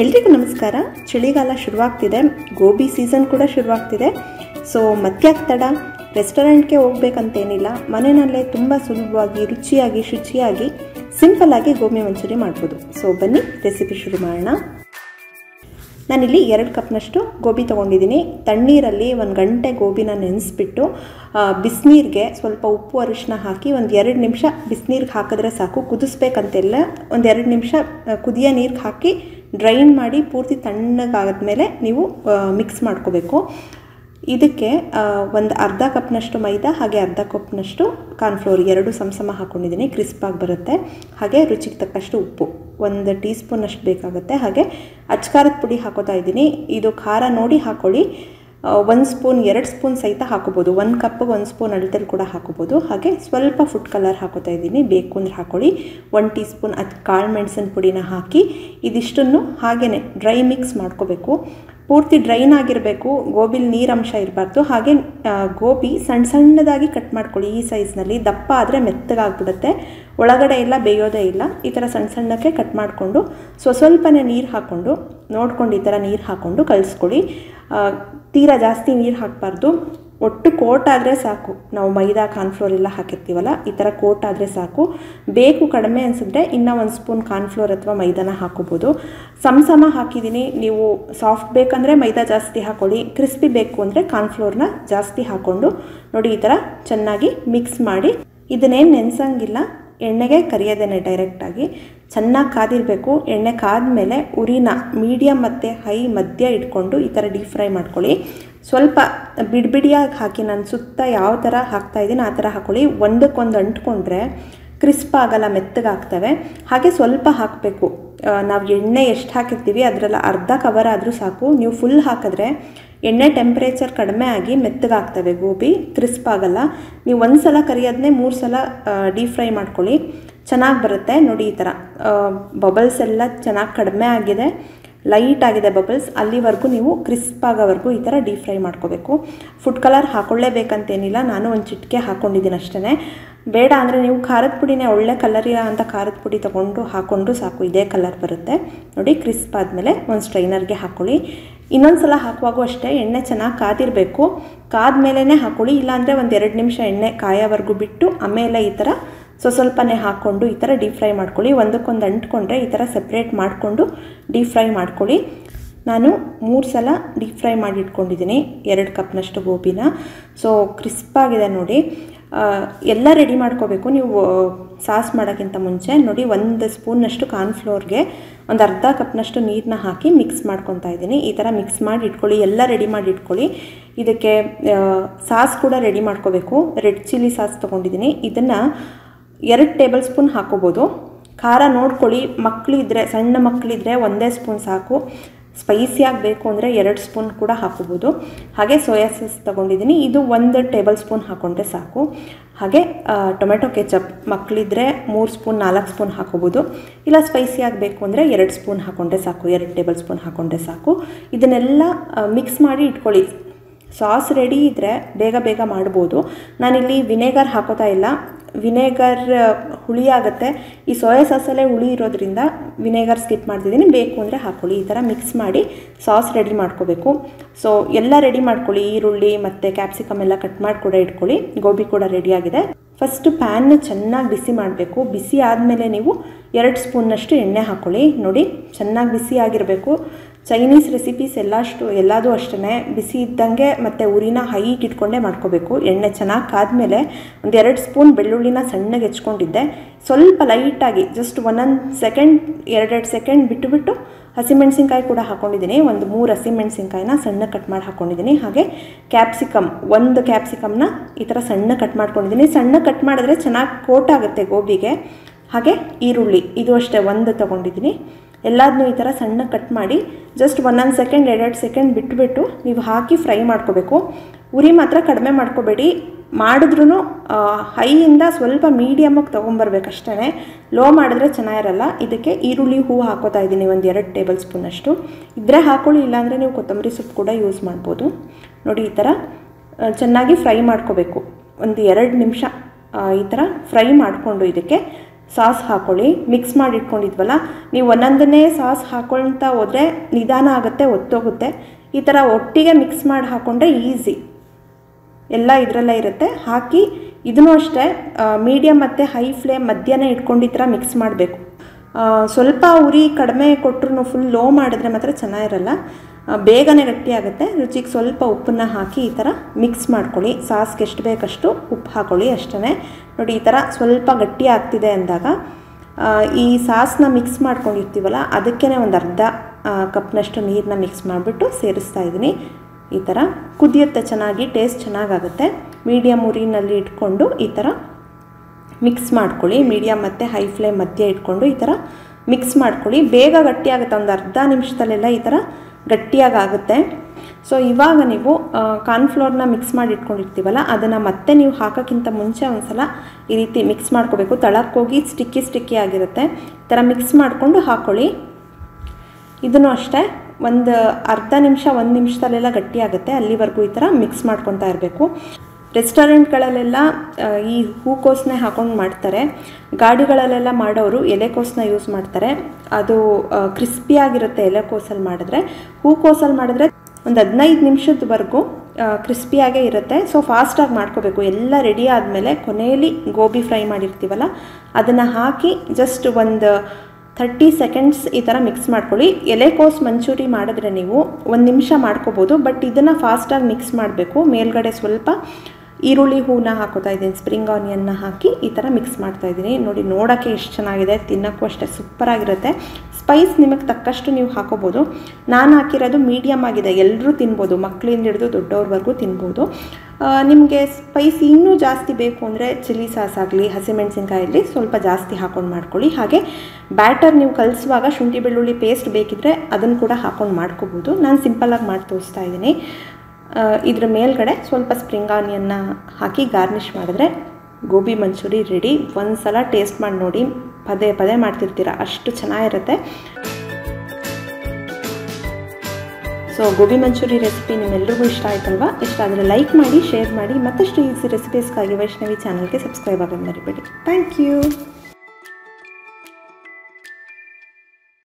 ಎಲ್ರಿಗೂ ನಮಸ್ಕಾರ. ಚಳಿಗಾಲ ಶುರುವಾಗ್ತಿದೆ. ಗೋಬಿ ಸೀಸನ್ ಕೂಡ ಶುರುವಾಗ್ತಿದೆ. ಸೊ ಮತ್ಯಾಕ್ ತಡ ರೆಸ್ಟೋರೆಂಟ್ಗೆ ಹೋಗ್ಬೇಕಂತೇನಿಲ್ಲ. ಮನೆಯಲ್ಲೇ ತುಂಬ ಸುಲಭವಾಗಿ, ರುಚಿಯಾಗಿ, ಶುಚಿಯಾಗಿ ಸಿಂಪಲ್ಲಾಗಿ ಗೋಬಿ ಮಂಚೂರಿ ಮಾಡ್ಬೋದು. ಸೊ ಬನ್ನಿ ರೆಸಿಪಿ ಶುರು ಮಾಡೋಣ. ನಾನಿಲ್ಲಿ ಎರಡು ಕಪ್ನಷ್ಟು ಗೋಬಿ ತೊಗೊಂಡಿದ್ದೀನಿ. ತಣ್ಣೀರಲ್ಲಿ ಒಂದು ಗಂಟೆ ಗೋಬಿನ ನೆನೆಸ್ಬಿಟ್ಟು ಬಿಸಿನೀರಿಗೆ ಸ್ವಲ್ಪ ಉಪ್ಪು ಅರಿಶಿನ ಹಾಕಿ ಒಂದು ಎರಡು ನಿಮಿಷ ಬಿಸಿನೀರಿಗೆ ಹಾಕಿದ್ರೆ ಸಾಕು. ಕುದಿಸ್ಬೇಕಂತೆಲ್ಲ. ಒಂದು ಎರಡು ನಿಮಿಷ ಕುದಿಯೋ ನೀರಿಗೆ ಹಾಕಿ ಡ್ರೈನ್ ಮಾಡಿ ಪೂರ್ತಿ ತಣ್ಣಗಾದ್ಮೇಲೆ ನೀವು ಮಿಕ್ಸ್ ಮಾಡ್ಕೋಬೇಕು. ಇದಕ್ಕೆ ಒಂದು ಅರ್ಧ ಕಪ್ನಷ್ಟು ಮೈದಾ, ಹಾಗೆ ಅರ್ಧ ಕಪ್ನಷ್ಟು ಕಾರ್ನ್ಫ್ಲೋರ್ ಎರಡು ಸಮ ಸಮ ಹಾಕ್ಕೊಂಡಿದ್ದೀನಿ ಕ್ರಿಸ್ಪಾಗಿ ಬರುತ್ತೆ. ಹಾಗೆ ರುಚಿಗೆ ತಕ್ಕಷ್ಟು ಉಪ್ಪು, ಒಂದು ಟೀ ಸ್ಪೂನಷ್ಟು ಬೇಕಾಗುತ್ತೆ. ಹಾಗೆ ಅಚ್ಕಾರದ ಪುಡಿ ಹಾಕೋತಾ ಇದ್ದೀನಿ. ಇದು ಖಾರ ನೋಡಿ ಹಾಕ್ಕೊಳ್ಳಿ ಒಂದು ಸ್ಪೂನ್ ಎರಡು ಸ್ಪೂನ್ ಸಹಿತ ಹಾಕೋಬೋದು ಒಂದು ಕಪ್ಗೆ ಒಂದು ಸ್ಪೂನ್ ಅಳ್ತಲ್ಲಿ ಕೂಡ ಹಾಕೋಬೋದು ಹಾಗೆ ಸ್ವಲ್ಪ ಫುಡ್ ಕಲರ್ ಹಾಕೋತಾ ಇದ್ದೀನಿ. ಬೇಕು ಅಂದ್ರೆ ಹಾಕೊಳ್ಳಿ. ಒಂದು ಟೀ ಸ್ಪೂನ್ ಅದು ಕಾಳು ಮೆಣಸಿನ ಪುಡಿನ ಹಾಕಿ ಇದಿಷ್ಟನ್ನು ಹಾಗೆಯೇ ಡ್ರೈ ಮಿಕ್ಸ್ ಮಾಡ್ಕೋಬೇಕು. ಪೂರ್ತಿ ಡ್ರೈನ್ ಆಗಿರಬೇಕು ಗೋಬಿಲಿ ನೀರಂಶ ಇರಬಾರ್ದು. ಹಾಗೆ ಗೋಬಿ ಸಣ್ಣ ಸಣ್ಣದಾಗಿ ಕಟ್ ಮಾಡ್ಕೊಳ್ಳಿ. ಈ ಸೈಜ್ನಲ್ಲಿ ದಪ್ಪ ಆದರೆ ಮೆತ್ತಗಾಗ್ಬಿಡುತ್ತೆ. ಒಳಗಡೆ ಎಲ್ಲ ಬೇಯೋದೇ ಇಲ್ಲ. ಈ ಥರ ಸಣ್ಣ ಸಣ್ಣಕ್ಕೆ ಕಟ್ ಮಾಡಿಕೊಂಡು ಸ್ವಸ್ವಲ್ಪನೇ ನೀರು ಹಾಕ್ಕೊಂಡು ನೋಡ್ಕೊಂಡು ಈ ಥರ ನೀರು ಹಾಕ್ಕೊಂಡು ಕಲಿಸ್ಕೊಳ್ಳಿ. ತೀರಾ ಜಾಸ್ತಿ ನೀರು ಹಾಕಬಾರ್ದು. ಒಟ್ಟು ಕೋಟ್ ಆದರೆ ಸಾಕು. ನಾವು ಮೈದಾ ಕಾರ್ನ್ಫ್ಲೋರ್ ಎಲ್ಲ ಹಾಕಿರ್ತೀವಲ್ಲ, ಈ ಥರ ಕೋಟ್ ಆದರೆ ಸಾಕು. ಬೇಕು ಕಡಿಮೆ ಅನಿಸಿದ್ರೆ ಇನ್ನೂ ಒಂದು ಸ್ಪೂನ್ ಕಾರ್ನ್ಫ್ಲೋರ್ ಅಥವಾ ಮೈದಾನ ಹಾಕೋಬೋದು. ಸಮ ಸಮ ಹಾಕಿದ್ದೀನಿ. ನೀವು ಸಾಫ್ಟ್ ಬೇಕಂದರೆ ಮೈದಾ ಜಾಸ್ತಿ ಹಾಕೊಳ್ಳಿ. ಕ್ರಿಸ್ಪಿ ಬೇಕು ಅಂದರೆ ಕಾರ್ನ್ಫ್ಲೋರ್ನ ಜಾಸ್ತಿ ಹಾಕ್ಕೊಂಡು ನೋಡಿ ಈ ಥರ ಚೆನ್ನಾಗಿ ಮಿಕ್ಸ್ ಮಾಡಿ. ಇದನ್ನೇನು ನೆನೆಸಂಗಿಲ್ಲ. ಎಣ್ಣೆಗೆ ಕರಿಯೋದೇನೆ ಡೈರೆಕ್ಟಾಗಿ ಚೆನ್ನಾಗಿ ಕಾದಿರಬೇಕು. ಎಣ್ಣೆ ಕಾದಮೇಲೆ ಉರಿನ ಮೀಡಿಯಮ್ ಮತ್ತು ಹೈ ಮಧ್ಯ ಇಟ್ಕೊಂಡು ಈ ಥರ ಡೀಪ್ ಫ್ರೈ ಮಾಡ್ಕೊಳ್ಳಿ. ಸ್ವಲ್ಪ ಬಿಡಿಬಿಡಿಯಾಗಿ ಹಾಕಿ, ನಾನು ಸುತ್ತ ಯಾವ ಥರ ಹಾಕ್ತಾಯಿದ್ದೀನಿ ಆ ಥರ ಹಾಕ್ಕೊಳ್ಳಿ ಒಂದಕ್ಕೊಂದು ಅಂಟ್ಕೊಂಡ್ರೆ ಕ್ರಿಸ್ಪ್ ಆಗಲ್ಲ ಮೆತ್ತಗಾಗ್ತವೆ ಹಾಗೆ ಸ್ವಲ್ಪ ಹಾಕಬೇಕು. ನಾವು ಎಣ್ಣೆ ಎಷ್ಟು ಹಾಕಿರ್ತೀವಿ, ಅದರಲ್ಲಿ ಅರ್ಧ ಕವರ್ ಆದರೂ ಸಾಕು. ನೀವು ಫುಲ್ ಹಾಕಿದ್ರೆ ಎಣ್ಣೆ ಟೆಂಪ್ರೇಚರ್ ಕಡಿಮೆ ಆಗಿ ಮೆತ್ತಗಾಗ್ತವೆ ಗೋಬಿ, ಕ್ರಿಸ್ಪ್ ಆಗಲ್ಲ. ನೀವು ಒಂದು ಸಲ ಕರಿಯೋದನ್ನೇ ಮೂರು ಸಲ ಡೀಪ್ ಫ್ರೈ ಮಾಡ್ಕೊಳ್ಳಿ. ಚೆನ್ನಾಗಿ ಬರುತ್ತೆ. ನೋಡಿ ಈ ಥರ ಬಬಲ್ಸ್ ಎಲ್ಲ ಚೆನ್ನಾಗಿ ಕಡಿಮೆ ಆಗಿದೆ. ಲೈಟ್ ಆಗಿದೆ ಬಬಲ್ಸ್ ಅಲ್ಲಿವರೆಗೂ ನೀವು ಕ್ರಿಸ್ಪ್ ಆಗೋವರೆಗೂ ಈ ಥರ ಡೀಪ್ ಫ್ರೈ ಮಾಡ್ಕೋಬೇಕು. ಫುಡ್ ಕಲರ್ ಹಾಕೊಳ್ಳೇಬೇಕಂತೇನಿಲ್ಲ. ನಾನು ಒಂದು ಚಿಟಿಕೆ ಹಾಕ್ಕೊಂಡಿದ್ದೀನಿ ಅಷ್ಟೇ ಬೇಡ ಅಂದರೆ ನೀವು ಖಾರದ ಪುಡಿನೇ ಒಳ್ಳೆ ಕಲರ್ ಇರೋ ಅಂತ ಖಾರದ ಪುಡಿ ತೊಗೊಂಡು ಹಾಕ್ಕೊಂಡ್ರು ಸಾಕು, ಇದೇ ಕಲರ್ ಬರುತ್ತೆ. ನೋಡಿ ಕ್ರಿಸ್ಪ್ ಆದಮೇಲೆ ಒಂದು ಸ್ಟ್ರೈನರ್ಗೆ ಹಾಕ್ಕೊಳ್ಳಿ ಇನ್ನೊಂದು ಸಲ ಹಾಕುವಾಗೂ ಅಷ್ಟೇ, ಎಣ್ಣೆ ಚೆನ್ನಾಗಿ ಕಾದಿರಬೇಕು. ಕಾದ್ಮೇಲೆ ಹಾಕ್ಕೊಳ್ಳಿ ಇಲ್ಲಾಂದರೆ ಒಂದು ಎರಡು ನಿಮಿಷ ಎಣ್ಣೆ ಕಾಯೋವರೆಗೂ ಬಿಟ್ಟು, ಆಮೇಲೆ ಈ ಥರ ಸೊ ಸ್ವಲ್ಪನೇ ಹಾಕ್ಕೊಂಡು ಈ ಥರ ಡೀಪ್ ಫ್ರೈ ಮಾಡ್ಕೊಳ್ಳಿ. ಒಂದಕ್ಕೊಂದು ಅಂಟ್ಕೊಂಡ್ರೆ ಈ ಥರ ಸಪ್ರೇಟ್ ಮಾಡಿಕೊಂಡು ಡೀಪ್ ಫ್ರೈ ಮಾಡ್ಕೊಳ್ಳಿ. ನಾನು ಮೂರು ಸಲ ಡೀಪ್ ಫ್ರೈ ಮಾಡಿ ಇಟ್ಕೊಂಡಿದ್ದೀನಿ, ಎರಡು ಕಪ್ನಷ್ಟು ಗೋಬಿನ. ಸೊ ಕ್ರಿಸ್ಪಾಗಿದೆ ನೋಡಿ. ಎಲ್ಲ ರೆಡಿ ಮಾಡ್ಕೋಬೇಕು. ನೀವು ಸಾಸ್ ಮಾಡೋಕ್ಕಿಂತ ಮುಂಚೆ ನೋಡಿ ಒಂದು ಸ್ಪೂನ್ನಷ್ಟು ಕಾರ್ನ್ಫ್ಲೋರ್ಗೆ ಒಂದು ಅರ್ಧ ಕಪ್ನಷ್ಟು ನೀರನ್ನ ಹಾಕಿ ಮಿಕ್ಸ್ ಮಾಡ್ಕೊತಾ ಇದ್ದೀನಿ. ಈ ಥರ ಮಿಕ್ಸ್ ಮಾಡಿ ಇಟ್ಕೊಳ್ಳಿ. ಎಲ್ಲ ರೆಡಿ ಮಾಡಿ ಇಟ್ಕೊಳ್ಳಿ. ಇದಕ್ಕೆ ಸಾಸ್ ಕೂಡ ರೆಡಿ ಮಾಡ್ಕೋಬೇಕು. ರೆಡ್ ಚಿಲ್ಲಿ ಸಾಸ್ ತೊಗೊಂಡಿದ್ದೀನಿ. ಇದನ್ನು ಎರಡು ಟೇಬಲ್ ಸ್ಪೂನ್ ಹಾಕೋಬೋದು. ಖಾರ ನೋಡ್ಕೊಳ್ಳಿ. ಮಕ್ಕಳಿದ್ರೆ ಸಣ್ಣ ಮಕ್ಕಳಿದ್ರೆ ಒಂದೇ ಸ್ಪೂನ್ ಸಾಕು. ಸ್ಪೈಸಿಯಾಗಿ ಬೇಕು ಅಂದರೆ ಎರಡು ಸ್ಪೂನ್ ಕೂಡ ಹಾಕೋಬೋದು. ಹಾಗೆ ಸೋಯಾ ಸಾಸ್ ತೊಗೊಂಡಿದ್ದೀನಿ. ಇದು ಒಂದು ಟೇಬಲ್ ಸ್ಪೂನ್ ಹಾಕ್ಕೊಂಡ್ರೆ ಸಾಕು. ಹಾಗೆ ಟೊಮೆಟೊ ಕೆಚಪ್ ಮಕ್ಕಳಿದ್ರೆ ಮೂರು ಸ್ಪೂನ್ ನಾಲ್ಕು ಸ್ಪೂನ್ ಹಾಕೋಬೋದು. ಇಲ್ಲ ಸ್ಪೈಸಿಯಾಗಿ ಬೇಕು ಅಂದರೆ ಎರಡು ಸ್ಪೂನ್ ಹಾಕ್ಕೊಂಡ್ರೆ ಸಾಕು. ಎರಡು ಟೇಬಲ್ ಸ್ಪೂನ್ ಹಾಕ್ಕೊಂಡ್ರೆ ಸಾಕು. ಇದನ್ನೆಲ್ಲ ಮಿಕ್ಸ್ ಮಾಡಿ ಇಟ್ಕೊಳ್ಳಿ. ಸಾಸ್ ರೆಡಿ ಇದ್ದರೆ ಬೇಗ ಬೇಗ ಮಾಡ್ಬೋದು. ನಾನಿಲ್ಲಿ ವಿನೆಗರ್ ಹಾಕೋತಾ ಇಲ್ಲ. ವಿನೆಗರ್ ಹುಳಿ ಆಗುತ್ತೆ. ಈ ಸೋಯಾ ಸಾಸಲ್ಲೇ ಹುಳಿ ಇರೋದ್ರಿಂದ ವಿನೆಗರ್ ಸ್ಕಿಪ್ ಮಾಡ್ತಿದ್ದೀನಿ. ಬೇಕು ಅಂದರೆ ಹಾಕ್ಕೊಳ್ಳಿ ಈ ಥರ ಮಿಕ್ಸ್ ಮಾಡಿ ಸಾಸ್ ರೆಡಿ ಮಾಡ್ಕೋಬೇಕು. ಸೊ ಎಲ್ಲ ರೆಡಿ ಮಾಡ್ಕೊಳ್ಳಿ. ಈರುಳ್ಳಿ ಮತ್ತು ಕ್ಯಾಪ್ಸಿಕಮ್ ಎಲ್ಲ ಕಟ್ ಮಾಡಿ ಕೂಡ ಇಟ್ಕೊಳ್ಳಿ. ಗೋಬಿ ಕೂಡ ರೆಡಿಯಾಗಿದೆ ಫಸ್ಟು ಪ್ಯಾನ್ನ ಚೆನ್ನಾಗಿ ಬಿಸಿ ಮಾಡಬೇಕು. ಬಿಸಿ ಆದಮೇಲೆ ನೀವು ಎರಡು ಸ್ಪೂನ್ನಷ್ಟು ಎಣ್ಣೆ ಹಾಕ್ಕೊಳ್ಳಿ ನೋಡಿ, ಚೆನ್ನಾಗಿ ಬಿಸಿ ಆಗಿರಬೇಕು. ಚೈನೀಸ್ ರೆಸಿಪೀಸ್ ಎಲ್ಲಷ್ಟು, ಎಲ್ಲದೂ ಅಷ್ಟೇ ಬಿಸಿ ಇದ್ದಂಗೆ ಮತ್ತು ಉರಿನ ಹೈಗೆ ಇಟ್ಕೊಂಡೇ ಮಾಡ್ಕೋಬೇಕು. ಎಣ್ಣೆ ಚೆನ್ನಾಗಿ ಕಾದ್ಮೇಲೆ ಒಂದು ಎರಡು ಸ್ಪೂನ್ ಬೆಳ್ಳುಳ್ಳಿನ ಸಣ್ಣಗೆ ಹೆಚ್ಕೊಂಡಿದ್ದೆ. ಸ್ವಲ್ಪ ಲೈಟಾಗಿ ಜಸ್ಟ್ ಒಂದೊಂದು ಸೆಕೆಂಡ್ ಎರಡೆರಡು ಸೆಕೆಂಡ್ ಬಿಟ್ಟುಬಿಟ್ಟು ಹಸಿಮೆಣಸಿನ್ಕಾಯಿ ಕೂಡ ಹಾಕ್ಕೊಂಡಿದ್ದೀನಿ ಒಂದು ಮೂರು ಹಸಿಮೆಣಸಿನ್ಕಾಯಿನ ಸಣ್ಣ ಕಟ್ ಮಾಡಿ ಹಾಕ್ಕೊಂಡಿದ್ದೀನಿ ಹಾಗೆ ಕ್ಯಾಪ್ಸಿಕಮ್ ಒಂದು ಕ್ಯಾಪ್ಸಿಕಮ್ನ ಈ ಥರ ಸಣ್ಣ ಕಟ್ ಮಾಡ್ಕೊಂಡಿದ್ದೀನಿ. ಸಣ್ಣ ಕಟ್ ಮಾಡಿದ್ರೆ ಚೆನ್ನಾಗಿ ಕೋಟ್ ಆಗುತ್ತೆ ಗೋಬಿಗೆ. ಹಾಗೆ ಈರುಳ್ಳಿ, ಇದು ಅಷ್ಟೇ, ಒಂದು ತೊಗೊಂಡಿದ್ದೀನಿ. ಎಲ್ಲದನ್ನೂ ಈ ಥರ ಸಣ್ಣ ಕಟ್ ಮಾಡಿ ಜಸ್ಟ್ ಒಂದೊಂದು ಸೆಕೆಂಡ್ ಎರಡೆರಡು ಸೆಕೆಂಡ್ ಬಿಟ್ಬಿಟ್ಟು ನೀವು ಹಾಕಿ ಫ್ರೈ ಮಾಡ್ಕೋಬೇಕು. ಉರಿ ಮಾತ್ರ ಕಡಿಮೆ ಮಾಡ್ಕೋಬೇಡಿ. ಮಾಡಿದ್ರೂ ಹೈಯಿಂದ ಸ್ವಲ್ಪ ಮೀಡಿಯಮಾಗಿ ತೊಗೊಂಬರ್ಬೇಕಷ್ಟೇ ಲೋ ಮಾಡಿದ್ರೆ ಚೆನ್ನಾಗಿರಲ್ಲ. ಇದಕ್ಕೆ ಈರುಳ್ಳಿ ಹೂವು ಹಾಕೋತಾ ಇದ್ದೀನಿ, ಒಂದು ಎರಡು ಟೇಬಲ್ ಸ್ಪೂನಷ್ಟು ಇದ್ರೆ ಹಾಕೊಳ್ಳಿ, ಇಲ್ಲಾಂದರೆ ನೀವು ಕೊತ್ತಂಬರಿ ಸೊಪ್ಪು ಕೂಡ ಯೂಸ್ ಮಾಡ್ಬೋದು. ನೋಡಿ, ಈ ಥರ ಚೆನ್ನಾಗಿ ಫ್ರೈ ಮಾಡ್ಕೋಬೇಕು. ಒಂದು ಎರಡು ನಿಮಿಷ ಈ ಥರ ಫ್ರೈ ಮಾಡಿಕೊಂಡು ಇದಕ್ಕೆ ಸಾಸ್ ಹಾಕೊಳ್ಳಿ. ಮಿಕ್ಸ್ ಮಾಡಿ ಇಟ್ಕೊಂಡಿದ್ವಲ್ಲ, ನೀವು ಒಂದೊಂದನ್ನೇ ಸಾಸ್ ಹಾಕೊಳ್ತಾ ಹೋದರೆ ನಿಧಾನ ಆಗುತ್ತೆ, ಒತ್ತೋಗುತ್ತೆ. ಈ ಥರ ಒಟ್ಟಿಗೆ ಮಿಕ್ಸ್ ಮಾಡಿ ಹಾಕ್ಕೊಂಡ್ರೆ ಈಸಿ ಎಲ್ಲ ಇದರಲ್ಲೇ ಇರುತ್ತೆ. ಹಾಕಿ, ಇದನ್ನೂ ಅಷ್ಟೇ ಮೀಡಿಯಮ್ ಮತ್ತು ಹೈ ಫ್ಲೇಮ್ ಮಧ್ಯಾಹ್ನ ಇಟ್ಕೊಂಡು ಈ ಥರ ಮಿಕ್ಸ್ ಮಾಡಬೇಕು. ಸ್ವಲ್ಪ ಉರಿ ಕಡಿಮೆ ಕೊಟ್ಟರು ಫುಲ್ ಲೋ ಮಾಡಿದ್ರೆ ಮಾತ್ರ ಚೆನ್ನಾಗಿರಲ್ಲ. ಬೇಗನೆ ಗಟ್ಟಿಯಾಗುತ್ತೆ. ರುಚಿಗೆ ಸ್ವಲ್ಪ ಉಪ್ಪನ್ನು ಹಾಕಿ ಈ ಥರ ಮಿಕ್ಸ್ ಮಾಡ್ಕೊಳ್ಳಿ. ಸಾಸ್ಗೆ ಎಷ್ಟು ಬೇಕಷ್ಟು ಉಪ್ಪು ಹಾಕೊಳ್ಳಿ ಅಷ್ಟೇ ನೋಡಿ, ಈ ಥರ ಸ್ವಲ್ಪ ಗಟ್ಟಿ ಆಗ್ತಿದೆ ಅಂದಾಗ ಈ ಸಾಸ್ನ ಮಿಕ್ಸ್ ಮಾಡ್ಕೊಂಡಿರ್ತೀವಲ್ಲ ಅದಕ್ಕೇ ಒಂದು ಅರ್ಧ ಕಪ್ನಷ್ಟು ನೀರನ್ನ ಮಿಕ್ಸ್ ಮಾಡಿಬಿಟ್ಟು ಸೇರಿಸ್ತಾ ಇದ್ದೀನಿ. ಈ ಥರ ಕುದಿಯುತ್ತೆ ಚೆನ್ನಾಗಿ ಟೇಸ್ಟ್ ಚೆನ್ನಾಗಾಗುತ್ತೆ. ಮೀಡಿಯಮ್ ಉರಿನಲ್ಲಿ ಇಟ್ಕೊಂಡು ಈ ಥರ ಮಿಕ್ಸ್ ಮಾಡ್ಕೊಳ್ಳಿ. ಮೀಡಿಯಮ್ ಮತ್ತು ಹೈ ಫ್ಲೇಮ್ ಮಧ್ಯೆ ಇಟ್ಕೊಂಡು ಈ ಥರ ಮಿಕ್ಸ್ ಮಾಡ್ಕೊಳ್ಳಿ. ಬೇಗ ಗಟ್ಟಿಯಾಗುತ್ತೆ, ಒಂದು ಅರ್ಧ ನಿಮಿಷದಲ್ಲೆಲ್ಲ ಈ ಥರ ಗಟ್ಟಿಯಾಗಿ ಆಗುತ್ತೆ ಸೊ ಇವಾಗ ನೀವು ಕಾರ್ನ್ಫ್ಲೋರ್ನ ಮಿಕ್ಸ್ ಮಾಡಿ ಇಟ್ಕೊಂಡಿರ್ತೀವಲ್ಲ, ಅದನ್ನು ಮತ್ತೆ ನೀವು ಹಾಕೋಕ್ಕಿಂತ ಮುಂಚೆ ಒಂದು ಸಲ ಈ ರೀತಿ ಮಿಕ್ಸ್ ಮಾಡ್ಕೋಬೇಕು. ತಳಕ್ಕೋಗಿ ಸ್ಟಿಕ್ಕಿ ಸ್ಟಿಕ್ಕಿ ಆಗಿರುತ್ತೆ. ಈ ಥರ ಮಿಕ್ಸ್ ಮಾಡಿಕೊಂಡು ಹಾಕ್ಕೊಳ್ಳಿ ಇದನ್ನು ಅಷ್ಟೇ, ಒಂದು ಅರ್ಧ ನಿಮಿಷ, ಒಂದು ನಿಮಿಷದಲ್ಲೆಲ್ಲ ಗಟ್ಟಿಯಾಗುತ್ತೆ. ಅಲ್ಲಿವರೆಗೂ ಈ ಥರ ಮಿಕ್ಸ್ ಮಾಡ್ಕೊತಾ ಇರಬೇಕು. ರೆಸ್ಟೋರೆಂಟ್ಗಳಲ್ಲೆಲ್ಲ ಈ ಹೂಕೋಸನ್ನೇ ಹಾಕೊಂಡು ಮಾಡ್ತಾರೆ. ಗಾಡಿಗಳಲ್ಲೆಲ್ಲ ಮಾಡೋರು ಎಲೆಕೋಸನ್ನ ಯೂಸ್ ಮಾಡ್ತಾರೆ. ಅದು ಕ್ರಿಸ್ಪಿಯಾಗಿರುತ್ತೆ ಎಲೆಕೋಸಲ್ಲಿ ಮಾಡಿದ್ರೆ. ಹೂಕೋಸಲ್ಲಿ ಮಾಡಿದ್ರೆ ಒಂದು ಹದಿನೈದು ನಿಮಿಷದವರೆಗೂ ಕ್ರಿಸ್ಪಿಯಾಗೇ ಇರುತ್ತೆ. ಸೊ ಫಾಸ್ಟಾಗಿ ಮಾಡ್ಕೋಬೇಕು. ಎಲ್ಲ ರೆಡಿ ಆದಮೇಲೆ ಕೊನೆಯಲ್ಲಿ ಗೋಬಿ ಫ್ರೈ ಮಾಡಿರ್ತೀವಲ್ಲ, ಅದನ್ನು ಹಾಕಿ ಜಸ್ಟ್ ಒಂದು ಥರ್ಟಿ ಸೆಕೆಂಡ್ಸ್ ಈ ಥರ ಮಿಕ್ಸ್ ಮಾಡ್ಕೊಳ್ಳಿ. ಎಲೆಕೋಸ್ ಮಂಚೂರಿ ಮಾಡಿದ್ರೆ ನೀವು ಒಂದು ನಿಮಿಷ ಮಾಡ್ಕೋಬೋದು ಬಟ್ ಇದನ್ನು ಫಾಸ್ಟಾಗಿ ಮಿಕ್ಸ್ ಮಾಡಬೇಕು. ಮೇಲ್ಗಡೆ ಸ್ವಲ್ಪ ಈರುಳ್ಳಿ ಹೂನ ಹಾಕೋತಾ ಇದ್ದೀನಿ ಸ್ಪ್ರಿಂಗ್ ಆನಿಯನ್ನ ಹಾಕಿ ಈ ಥರ ಮಿಕ್ಸ್ ಮಾಡ್ತಾ ಇದ್ದೀನಿ. ನೋಡಿ ನೋಡೋಕ್ಕೆ ಎಷ್ಟು ಚೆನ್ನಾಗಿದೆ, ತಿನ್ನೋಕ್ಕೂ ಅಷ್ಟೇ ಸೂಪರಾಗಿರುತ್ತೆ ಸ್ಪೈಸ್ ನಿಮಗೆ ತಕ್ಕಷ್ಟು ನೀವು ಹಾಕೋಬೋದು. ನಾನು ಹಾಕಿರೋದು ಮೀಡಿಯಮ್ ಆಗಿದೆ ಎಲ್ಲರೂ ತಿನ್ಬೋದು ಮಕ್ಕಳಿಂದ ಹಿಡಿದು ದೊಡ್ಡವ್ರವರೆಗೂ ತಿನ್ಬೋದು. ನಿಮಗೆ ಸ್ಪೈಸಿ ಇನ್ನೂ ಜಾಸ್ತಿ ಬೇಕು ಅಂದರೆ ಚಿಲ್ಲಿ ಸಾಸ್ ಆಗಲಿ ಹಸಿಮೆಣಸಿನ್ಕಾಯಲ್ಲಿ ಸ್ವಲ್ಪ ಜಾಸ್ತಿ ಹಾಕೊಂಡು ಮಾಡ್ಕೊಳ್ಳಿ. ಹಾಗೆ ಬ್ಯಾಟರ್ ನೀವು ಕಲಿಸುವಾಗ ಶುಂಠಿ ಬೆಳ್ಳುಳ್ಳಿ ಪೇಸ್ಟ್ ಬೇಕಿದ್ದರೆ ಅದನ್ನು ಕೂಡ ಹಾಕೊಂಡು ಮಾಡ್ಕೋಬೋದು. ನಾನು ಸಿಂಪಲ್ಲಾಗಿ ಮಾಡಿ ತೋರಿಸ್ತಾ ಇದ್ದೀನಿ. ಇದ್ರ ಮೇಲ್ಗಡೆ ಸ್ವಲ್ಪ ಸ್ಪ್ರಿಂಗ್ ಆನಿಯನ್ನ ಹಾಕಿ ಗಾರ್ನಿಷ್ ಮಾಡಿದ್ರೆ ಗೋಬಿ ಮಂಚೂರಿ ರೆಡಿ ಒಂದು ಸಲ ಟೇಸ್ಟ್ ಮಾಡಿ ನೋಡಿ, ಪದೇ ಪದೇ ಮಾಡ್ತಿರ್ತೀರ, ಅಷ್ಟು ಚೆನ್ನಾಗಿರುತ್ತೆ. ಸೊ ಗೋಬಿ ಮಂಚೂರಿ ರೆಸಿಪಿ ನಿಮ್ಮೆಲ್ಲರಿಗೂ ಇಷ್ಟ ಆಯ್ತಲ್ವಾ? ಇಷ್ಟ ಆದರೆ ಲೈಕ್ ಮಾಡಿ ಶೇರ್ ಮಾಡಿ, ಮತ್ತಷ್ಟು ಈಸಿ ರೆಸಿಪೀಸ್ಗಾಗಿ ವೈಷ್ಣವಿ ಚಾನಲ್ಗೆ ಸಬ್ಸ್ಕ್ರೈಬ್ ಆಗೋದು ಮರಿಬೇಡಿ. Thank you